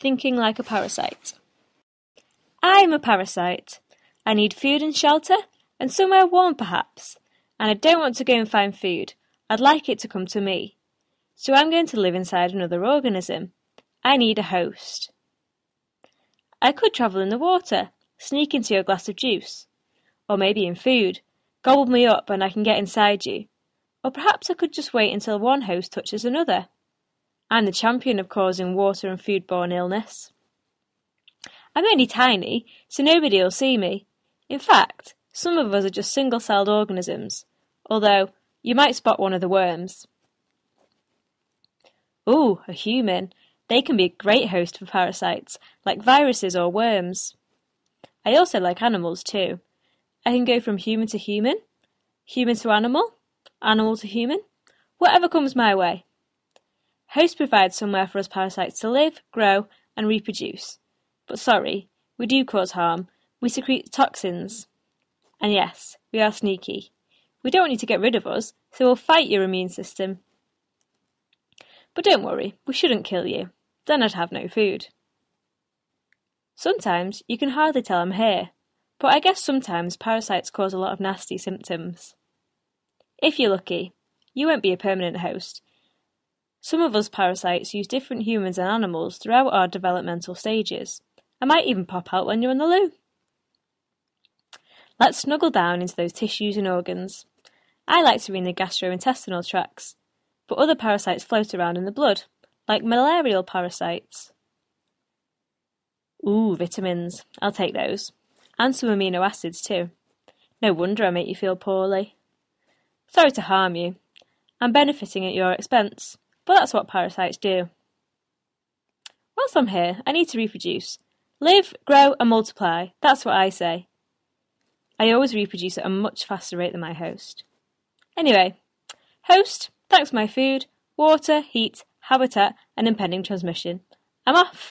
Thinking like a parasite. I am a parasite. I need food and shelter, and somewhere warm perhaps. And I don't want to go and find food. I'd like it to come to me. So I'm going to live inside another organism. I need a host. I could travel in the water, sneak into your glass of juice. Or maybe in food. Gobble me up and I can get inside you. Or perhaps I could just wait until one host touches another. I'm the champion of causing water and foodborne illness. I'm only tiny, so nobody'll see me. In fact, some of us are just single-celled organisms, although you might spot one of the worms. Ooh, a human. They can be a great host for parasites, like viruses or worms. I also like animals too. I can go from human to human, human to animal, animal to human, whatever comes my way. Hosts provide somewhere for us parasites to live, grow, and reproduce. But sorry, we do cause harm. We secrete toxins. And yes, we are sneaky. We don't want you to get rid of us, so we'll fight your immune system. But don't worry, we shouldn't kill you. Then I'd have no food. Sometimes you can hardly tell I'm here, but I guess sometimes parasites cause a lot of nasty symptoms. If you're lucky, you won't be a permanent host. Some of us parasites use different humans and animals throughout our developmental stages. I might even pop out when you're in the loo. Let's snuggle down into those tissues and organs. I like to be in the gastrointestinal tracts, but other parasites float around in the blood, like malarial parasites. Ooh, vitamins. I'll take those. And some amino acids too. No wonder I make you feel poorly. Sorry to harm you. I'm benefiting at your expense, but that's what parasites do. Whilst I'm here, I need to reproduce, Live, grow, and multiply. That's what I say. I always reproduce at a much faster rate than my host. Anyway, host, thanks for my food, water, heat, habitat, and impending transmission. I'm off.